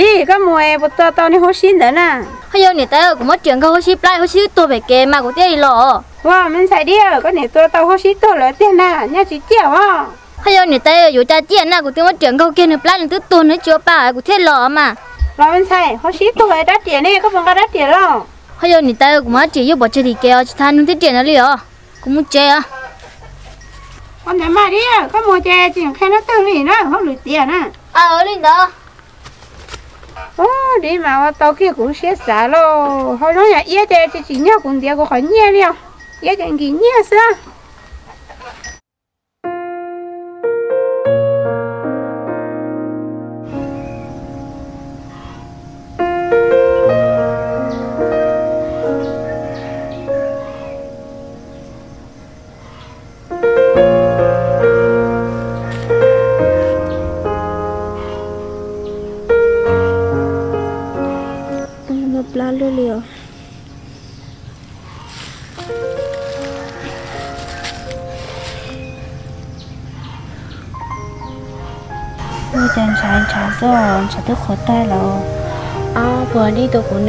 đi cái mùa bữa tao tao đi hốt xin đấy nè hay giờ nè ta cũng mất chuyện câu ship lại hốt ship tôi về kề mà tiền đi lọ. Wow mình xài đi cái này tôi tao hốt xin tôi lấy tiền nè nhá chỉ chèo à hay giờ nè ta dù cha tiền nào của tiền mất chuyện câu kia nè lại nên tôi tuần nữa chưa bà của tiền lọ mà. Lo mình xài hốt xin tôi lấy đắt tiền này có bằng cái đắt tiền đó hay giờ nè ta cũng mất chỉ giúp bỏ chơi thì kêu chỉ than những tiền nó đi à cũng muốn chơi à con nhà mà đi có mua chè chỉ khen nó tương gì nữa không được tiền nè. À ở lên đó ô đi mà tao kia cũng sẽ xả lo hồi đó nhà yên chè chỉ chỉ nhau cũng tiền cũng khỏi nhẹ đi yết chè gì nhẹ sao rồi, chàng tức khó tay rồi à vừa đi tôi cũng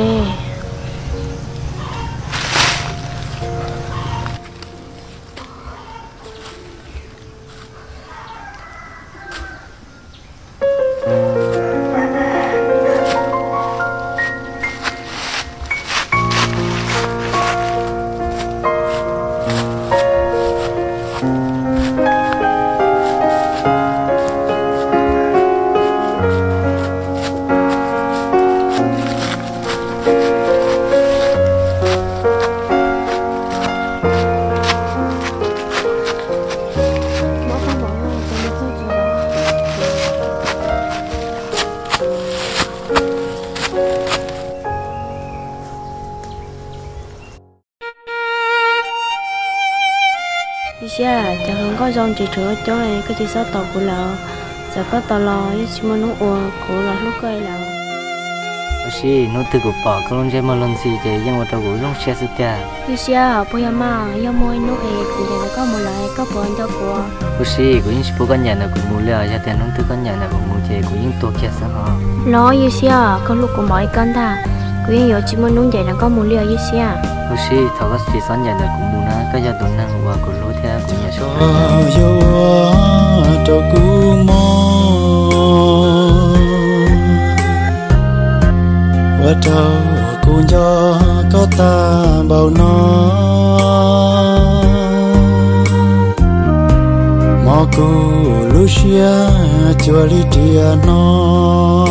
Ý xa, chàng không có dòng chỉ trưa cho ấy có chỉ sao tàu của lão Giờ có tàu lò, chỉ mà nó ua, của lão lúc cây lão Oshi, nó tự của bỏ cái lông chơi mà lông gì thì nhưng mà tao cũng lông xe sự tia. Ý xa, bây giờ mà, yêu môi nó ấy, của nhà nó có một lại, có bốn cho của. Oshi, của những bố con nhà nó cũng mua liệu, giờ thì nó tự con nhà nó cũng mua chơi của những tổ kia sao hả? Nó ý xa, có lúc của mọi con ta. Của những yếu chỉ mà nung dậy nó có liều ý xa Oshi, thằng có sĩ son nhà nó cũng mua na, cái giờ tụi năng và của lối theo của nhà số. yo to ku mo wa to ku yo có ta bao no mo ku lucia cho li tia no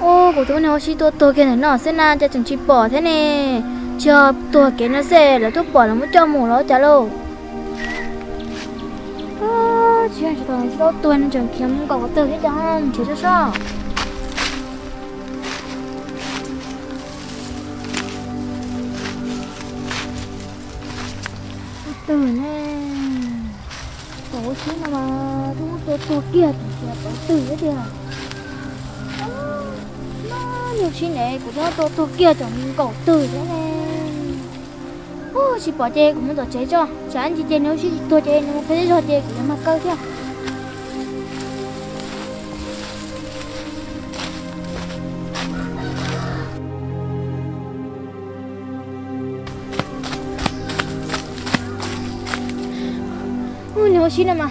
ô của tôi nó chỉ tôi tôi kia này nó sẽ na cho chẳng chỉ bỏ thế nè. Chờ tôi kia nó sẽ là tôi bỏ là mới cho mù nó trả lô Ơ, chỉ là tôi tôi tôi nó chẳng kiếm có có từ hết chẳng chỉ cho sao nó của nó tôi tôi kia chẳng mình cổ từ thế này ô chị bỏ chè cũng muốn tôi chế cho chả anh chị chè nếu chị tôi chè nó phải cho chè cũng mà câu theo ôi nếu chỉ là mà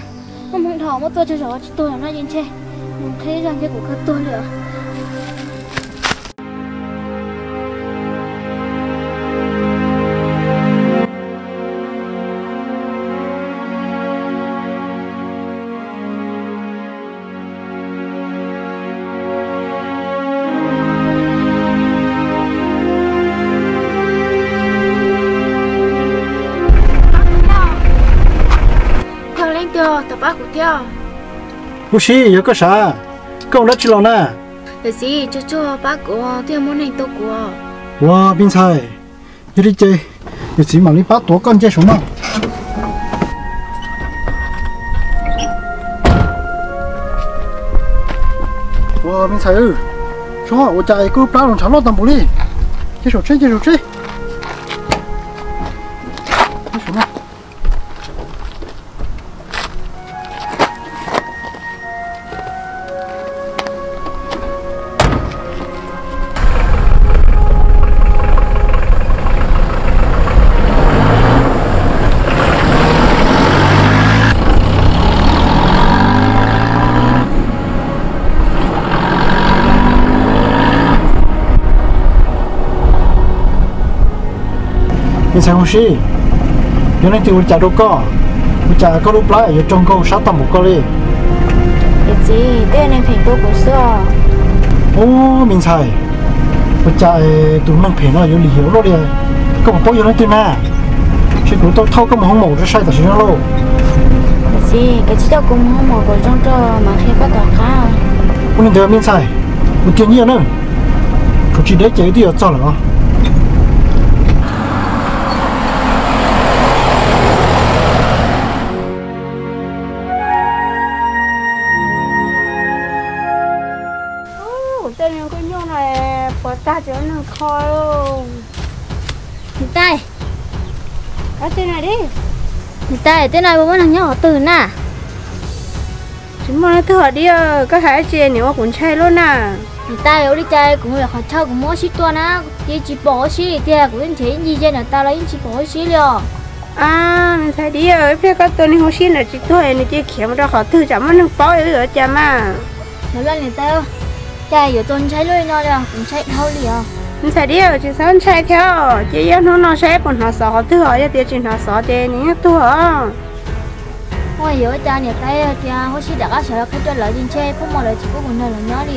không muốn thỏ mất tôi cho rõ tôi làm ra nhìn chê mình thấy rằng cái của các tôi nữa. Tiêu bố sĩ có sao công đã chỉ lo nè. Cái gì cho cho bác của tiêu muốn này tôi của. Wow bên sai như đi chơi. Như chỉ mà đi bắt tổ con chơi sống mà. Wow bên sai ư? Số tôi chạy cứ bắt lòng cháu lo tầm bố đi. Chơi sổ chơi chơi sổ chơi mình sẽ không xí cho nên thì tôi trả đâu có tôi trả có lúc lại ở trong câu sát tầm một câu đi cái gì tên này phải tôi của xưa ô mình xài tôi trả tụi mình phải nó有理由了的có một bao nhiêu nó tiền à chứ cũng tôi thâu có một không mổ cho sai tại sao đâu cái gì cái chỉ đâu cũng không một cái trong cho mà khi bắt đầu khá tôi nên theo mình xài tôi tiền nhiều nữa tôi chỉ để chạy đi ở chỗ nữa ô Cho nó khó luôn. Người ta ở trên này đi. Người ta tên này bố thằng nhỏ từ nè. Chúng mà nó thở đi có hai chị nếu mà cũng chơi luôn nè. Người ta ở đi chơi cũng là khó chơi cũng mua xí tua nè chỉ chỉ bỏ xí thì cũng đến thế gì chơi là ta lấy chỉ bỏ xí liền. À mình thấy đi ở phía tôi nên không xin là chị thôi nên chị kiếm ra khó thư chả mà nó bỏ ở chả mà nó lên Ờ, đây, ta tuần nó liền cũng chơi thâu liền mình phải đi ở chị sao chạy theo chị yêu nó nó sẽ còn nó sợ thư hỏi cho tiền chị nó sợ tiền những tu hả ôi giờ cha nhà tay cha hỗ trợ đã sợ cái cho lợi trên, không mà lợi chỉ có một nơi là nhớ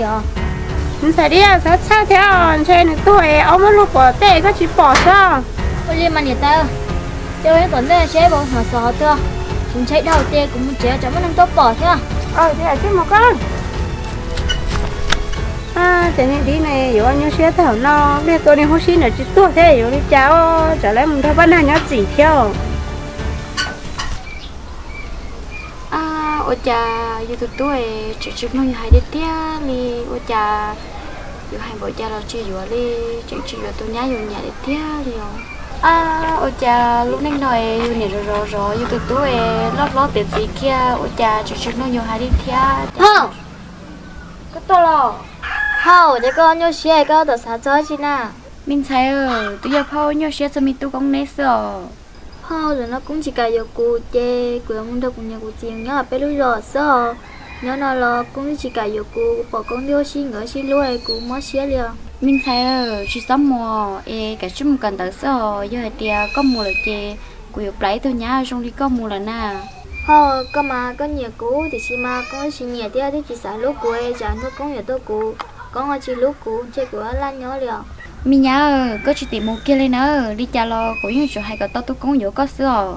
mình phải đi ở sao chạy theo chơi này tôi ông mới lúc bỏ tệ có chỉ bỏ sao ôi liên mà nhà ta chơi cái tuần đây chơi bọn nó sợ chưa cũng chạy đầu tiên cũng muốn chơi cho mấy năm tốt bỏ thế ờ thì ở một con à thế này đi này dù anh nhớ xe thảo nó giờ tôi đi không xin là chỉ tôi thế dù đi cháu trở lại mình thôi bắt nào nhớ chỉ theo? À ôi cha giờ tụi tôi chỉ chụp nó hai đứa tia li ôi cha giờ hai bố cha là chơi vừa li chỉ chỉ vừa tôi nhá vừa nhà đứa tia li à ôi cha lúc nãy nói vừa này rồi rồi rồi giờ tụi tôi lót lót tiền gì kia ôi cha chỉ chụp nó nhiều hai đứa tia không cái to lo không để con nhớ xe cái đó sao chơi chứ nè. Mình thấy ở tôi giờ phao nhau sẽ cho mình tu công nấy sợ. Thôi là nó cũng chỉ cả giờ cụ chê cụ không được cùng nhà cụ chiên nhớ là bé lúa rồi nhớ nó cũng chỉ cả giờ cụ bỏ con điêu xí ngỡ xí lúa cụ mất xía liền. Mình thấy ở chỉ sống mùa e cả cần tới sợ. Giờ tia có mùa là chê cụ dục lấy tôi nhá trong đi có mùa là na. Thôi cơ mà có nhà cụ thì chỉ mà có chỉ nhà tia thì chỉ xả lúc cụ ấy chẳng có nhà tôi cụ có chỉ lúc cụ chê cụ lan nhớ liền. Mình nhớ có chỉ tìm một kia lên nữa đi cha lo cũng như chỗ hai cái tao tôi cũng có có sợ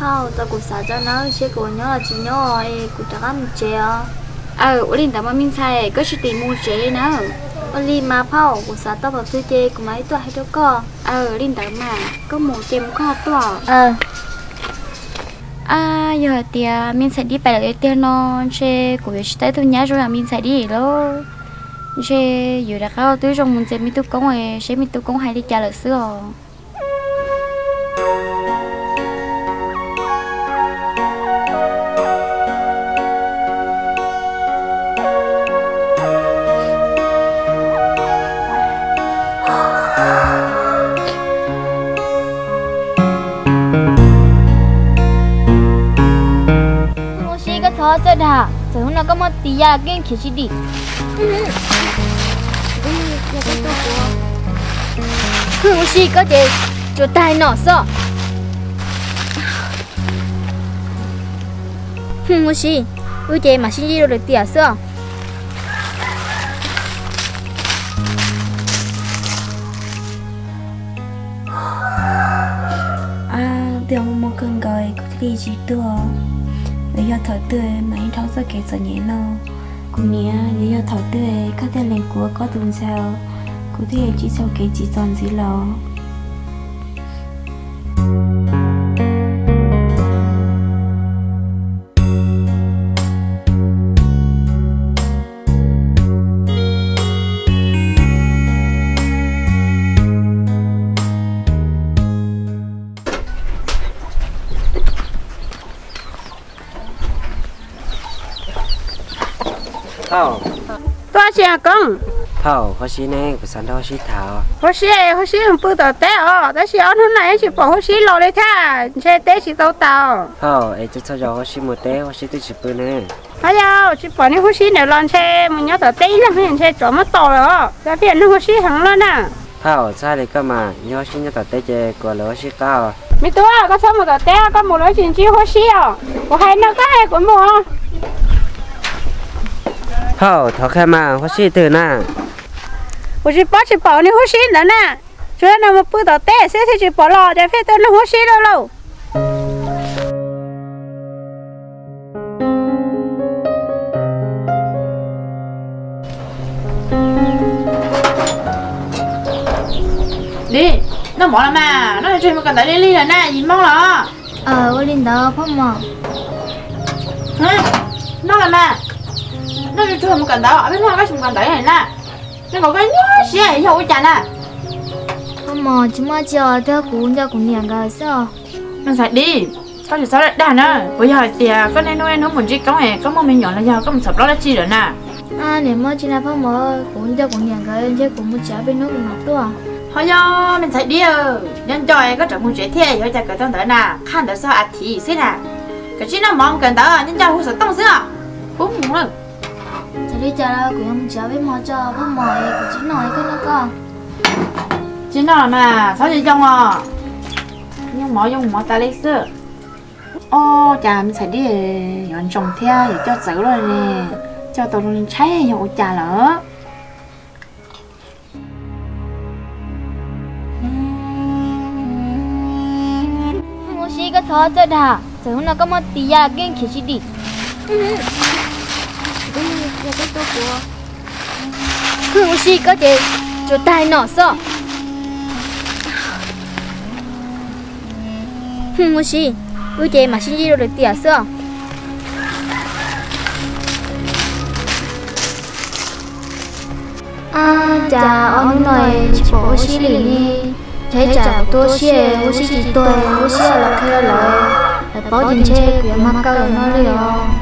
thôi tao cụ xả cho nó chê cụ nhớ là chỉ nhớ rồi cụ chẳng ăn chê à ờ ở đây tao mà mình thấy có chỉ tìm một chế lên nữa Oli mà phao cụ xả tao vào tôi chê cụ mấy tuổi hay đâu có ờ lên tao mà có một chế một có to ờ. À giờ thì mình sẽ đi bài lại tiền nó chế của việc tới tôi nhớ rồi là mình sẽ đi lo chế giờ đã có tôi trong mình sẽ mi tu công rồi sẽ mi tu công hay đi trả lời xưa nó có một tí à cái kiểu gì đi. Không gì có thể cho tay nó sợ. Không gì ui chị mà xin gì được tiền sợ. À điều một cơn gọi có thể gì đó. Để cho thở tươi mấy tháo cái sợ nhẹ nó cũng nhẹ để do thảo tươi có thể lên của có tuần sao cụ thể chỉ sau cái chỉ tròn gì lo là con thảo hoa xí nè của sản đó xí thảo hồ sĩ hồ sĩ không bự tờ té ờ đó chỉ ăn hôm nay chỉ bỏ hồ sĩ lò đấy tha chơi té chỉ tàu tàu thảo ấy cho cho hoa xí một té hoa xí tôi chỉ bự nè hay à chỉ bỏ những hồ sĩ này lon xe mình nhớ tờ té là mình xe chỗ mất tàu rồi cái phiền nó hồ sĩ hàng lên nè thảo sao đấy cơ mà nhớ xí nhớ tao té chơi của lỡ xí cao mi tua có sao một tờ té có một lối chuyện chi hồ sĩ à có hai nó cái của mua thảo thảo khai mà hoa xí từ nè hồ sĩ bỏ chỉ bỏ những hồ sĩ nữa nè cho nên nó một bự tờ té sẽ thì chỉ bỏ lò để phê tên nó hồ sĩ đâu đâu đi nó bỏ là mà nó là chuyện mà cần tại đi đi là nè gì mong là ờ ôi linh đó phong mà hả nó là mà nó là chuyện mà cần đó bên ngoài cái chuyện cần tại này nè. Nó có cái nhớ xí này chả nè. Phong mà chỉ mà chờ theo cú theo cú niệm cái sao nó phải đi. Có gì sao lại đàn á. Bây giờ thì có nên nuôi nó một chiếc có này có một mình nhỏ là giờ có một sập đó là chi rồi nè. À nếu mà chỉ là phong mà cú theo cú niệm cái chứ cú muốn trả bên nó cũng đó thôi yo mình phải đi ờ nhân trời có chẳng muốn chuyện thế rồi chả cần tâm tới nè. Khăn được sao à thì xí nè. Cái chuyện nó mong cần tới nhân trời hụt sợ tông xí à. Cũng muốn rồi đi chả là cú muốn trả bên mà cho phong mà cú chỉ nói cái nó con. Chính đó mà sao chị trong à. Nhưng mà dùng mà ta lấy sữa ô chà mình phải đi dọn trồng theo để cho giữ rồi nè. Cho tao luôn cháy hiệu trà lỡ. Không có cái thọ cho đà. Giờ nó có một tí cái kiểu gì đi không có có thể cho tay nó sợ không có gì ui chị mà xin gì được tiền sợ à chà ông nói chỉ bỏ xí lì đi thế chả tôi xí ô xí chỉ tôi ô xí là khai lại là bỏ tiền chơi của mà cao nó liền nè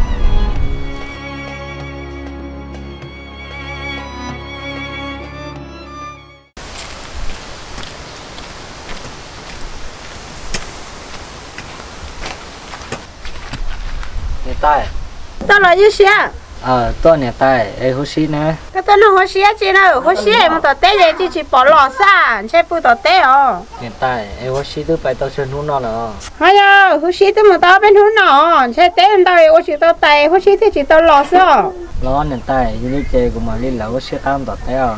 tay tao là như xe ờ tôi nè tay ấy hút xí nè cái tên nó hồ sĩ chỉ nào? Hồ sĩ mà tờ té vậy chỉ chỉ bỏ lò xa chơi bự tờ té ờ nè tay ấy hút xí tôi phải tao chân hút nó là hay à hồ sĩ tôi mà tao bên hướng nọ chơi té bên tao hồ sĩ tao tay hồ sĩ thì chỉ tao lò xa. Nó nè tay như chơi của mà đi lẩu hút xí cam tọt té à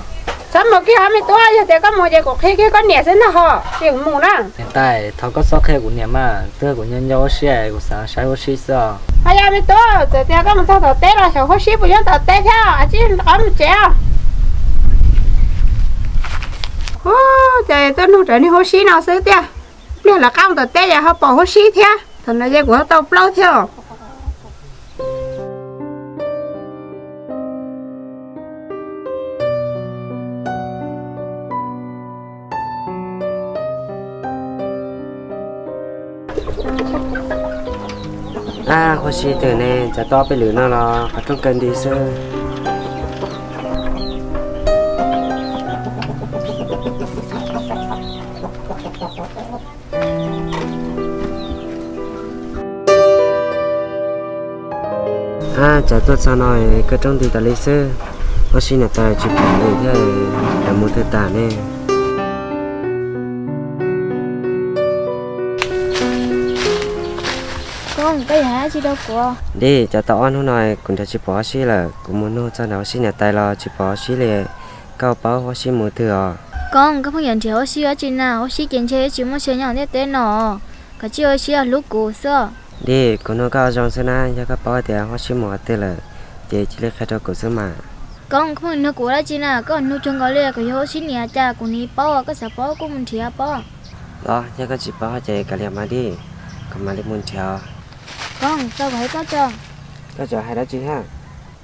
sao mà cái mươi tuổi giờ thì có một giờ cuộc khi cái con nhẹ sinh nó họ. Chịu mù nè tay thằng có sót khe của nhà mà tôi của nhân nhau xí của sáng sáng hút xí sao hay mấy tuổi giờ thì có một sao tờ té là sao hồ sĩ bây giờ tờ té theo. À chứ có một chéo ô trời tôi nuôi trời đi hồ sĩ nào xứ tia bây là cam tờ té giờ họ bỏ hồ sĩ theo. Thành ra giờ của tao lâu theo à hoa xí từ nè, chả to bên lửa nó là phải trong cần đi sơ. À chả tốt sao nói cái trong thì ta lấy sơ. Có xin là ta chụp ảnh để thế là một thứ tả nè. Con cái hả? Chị đâu của đi cho tao ăn hôm nay. Cũng đã chụp bỏ xí là cũng muốn nuôi cho nó xin là tay lo. Chụp bỏ xí là cao bao hoa xí thứ à con các phong nhận thì họ xí ở chị nào? Họ xí kiến chế chỉ muốn chơi nhau thế thế nọ. Cái chị ơi xí ở lúc cũ xưa đi cũng nó cao trong sân á cho các bao thì hoa xí một thứ là chị chỉ lấy khai cho cổ sớm mà. Con không phải nó cũ là chị nào. Con nuôi chung có lẽ cái họ xí nhà cha của ní bao cái sao bao cũng muốn thiệt bao đó cho các chị bao chị cả liền mà đi. Còn mà đi muốn theo con sao vậy có cho có cho hai đó chị ha.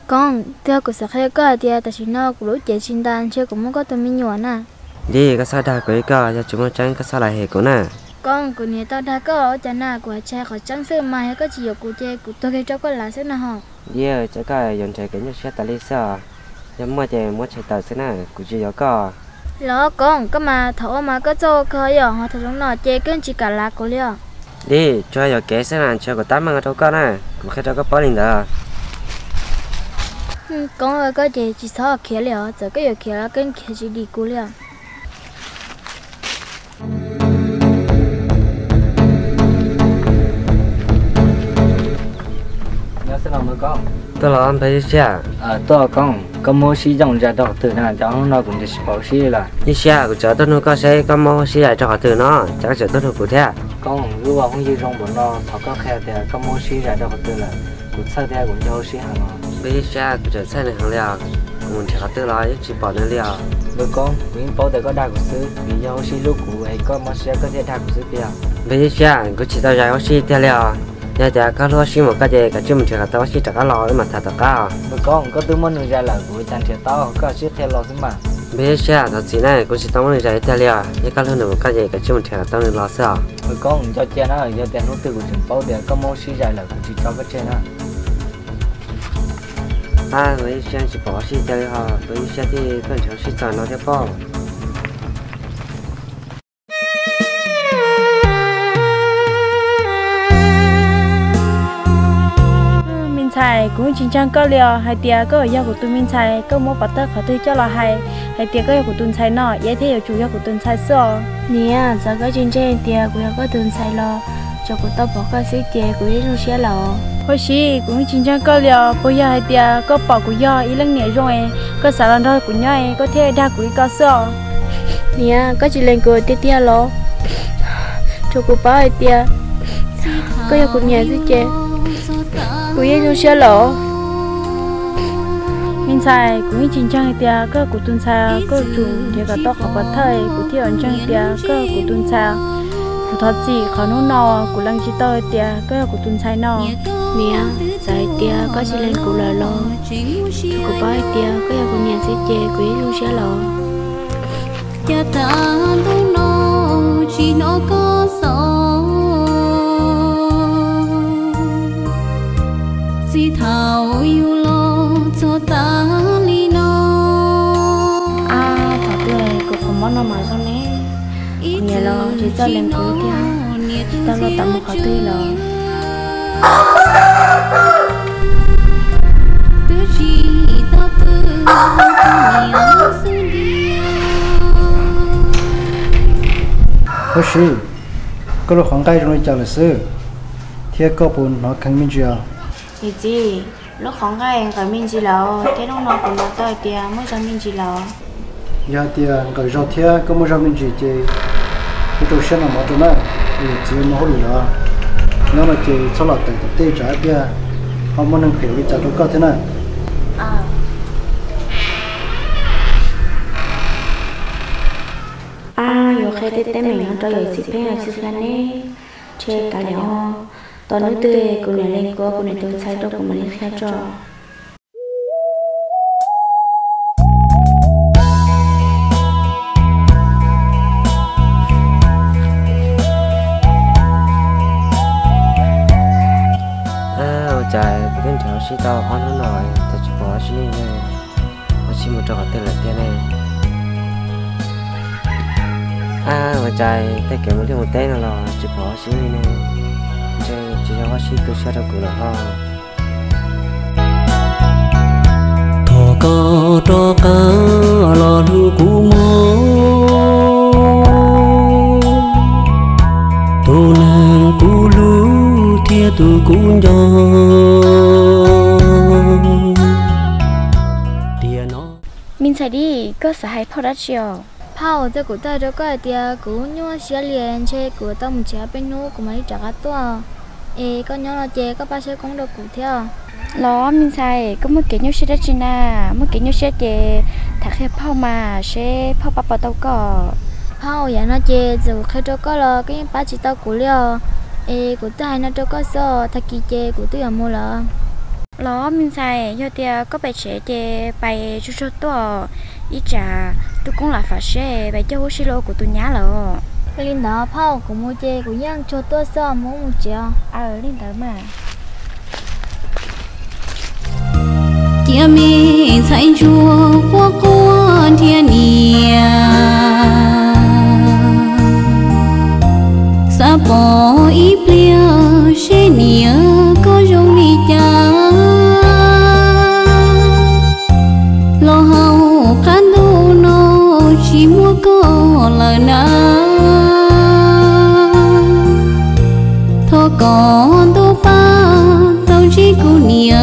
Con theo của sắc hay có thì ta chỉ nó của lũ trẻ sinh đàn chưa cũng có tụi mình nhỏ nè. Đi cái sao đa quấy có cho chúng nó tránh cái sao lại hệ của nè. Con của nhà tao đã có trên nào của cha khỏi trắng sơ mai có chỉ của cha của tôi cái cho có lá sữa nào hả? Đi cho cái dọn chạy cái nhớ xe ta lấy sao nhưng mà chị muốn chạy tàu thế này cũng chỉ có có lo con cái mà thổ mà có cho khơi ở họ thằng chúng nó chơi cái chỉ cả lá của liao đi cho giờ kế thế này cho có tám mang đâu có nè cũng khai cho có bao nhiêu đó con ơi có gì chỉ sợ kia liao giờ cái giờ kia là cái kia chỉ đi sẽ làm mới con tôi là anh phải xe à tôi con. Có mua xí dòng ra đọc từ nào cháu nó cũng chỉ bảo xí là. Đi xe của cháu tôi nó có xe có mua xe lại cho họ từ nó. Chắc chắn tôi được phụ theo con 如果 không gì trong bọn nó thọ có khe thì có mua xí ra đọc từ là cũng sai theo cũng cho xí hàng nó bây xe cũng cháu xe này hàng liao cũng chỉ có từ đó chỉ bỏ nó liao với con cũng bảo để có đa của sư vì do xí lúc cũ hay có mua xe có thể đa của sư bia bây xe cũng chỉ tao ra xe theo liao nhà nhà các lo xí một cái gì cả chứ mình chỉ là tao xí có lo mà thật cao với con có tư môn ra là của chẳng thể tao có xí theo lo mà bây xe tao chỉ này cũng chỉ tao muốn ra theo liao nhưng các lần một cái gì cái chung chỉ là tao nên lo sợ với con cho cha nó giờ tiền nó từ của chúng bao để có mua xí ra là cũng chỉ cho cái trên á à với xe chỉ bỏ xí theo liao với xe thì cần chẳng xí chọn nó theo bao xài cũng chính trang có liều. Hai tia có ở của tụi mình xài có mua bắt tơ khó tư cho là hai. Hai tia có của tụi xài nọ dễ thế ở chủ yếu của tụi xài sọ nè giờ có chính trang tia của có tụi xài lo cho của tao bỏ cái sĩ tia của nó sẽ lo hồi xí cũng chính trang có liều. Bây giờ hai tia có bỏ của do ý lăng nhẹ rồi. Có xả lần đó của nhau có thể đa của có sọ nè có chỉ lên của tia tia lo cho của bảo hai tia. Có yêu của nhà sĩ tia yên nó sẽ lỗ mình xài cũng chính trang tia cơ của tuần xa cơ chủ thì cả tóc học bát thời của thi ẩn trang tia cơ của tuần xa phụ thuật gì khó nô nọ của lăng chỉ tơi tia cơ tuần xa nọ nè giải tia có chỉ lên của lời lo chủ của bái tia yêu của nhà sẽ chê của yên nó sẽ lỗ cha ta lúc nó chỉ nó có sống chỉ cho lên của tia ta lo tạm một khó tươi nhớ xưa đi có lúc khoảng cây rồi chào là sư thiết có bùn nó khăn minh chưa? Thì gì lúc không cái cái mình chỉ lo thế lúc nó cũng nó tới tia mới cho mình chỉ lo giờ thì cái rau thiết có một rau minh chỉ chỉ kutu shena mato na zi mahulu eh, ya. Nana ki chala ta te cha ya amma nang pe wicha to ka tena. A yo khe te te me yon to yo si pe ya si la ne che ka le ho to nu te ku ne le ko ku ne to chai to ku ma le kha cho. Bên tao ăn nó nổi tao chỉ bỏ xí nè, có chỉ một trò tên là tên này à ôi trời tay kiểu một thêm một tên là chỉ bỏ xí nè chơi chỉ cho có xí tôi sẽ đâu cũng là ho thọ cao cho cá lo thứ cú mới. Thia tu cú nhỏ tia nó. Mình sẽ đi có sợ hay chiều phao cho cụ ta cho cái tia cụ nhua xía liền chơi cụ ta một chia bên nô của mấy trả tua. Ê con nhớ là chơi có ba xe cũng được cụ theo? Lo mình sai có một cái nhau xe đó chị na một cái nhau xe chị thằng khi phao mà xe phao bà bà tao có. Phao vậy nó chơi dù khi cho có là cái ba chị tao cụ liao ê cụ ta hay nó cho có số thật kỳ chơi cụ tôi mua là lo mình sai do tia có bài trẻ chị bài chút chút to ít trả tôi cũng là phải xe bài cho xe lô của tôi nhá rồi linh đó phao cũng mua chơi cũng nhang cho tôi sao muốn một chiều ờ linh đó mà. Chia mi sai chua qua qua thiên nia sa bỏ ít lia sẽ nia có rong ni cha lo hao khán đô nó chỉ mua có lời na. Thọ có đô ba, tao chỉ cô nia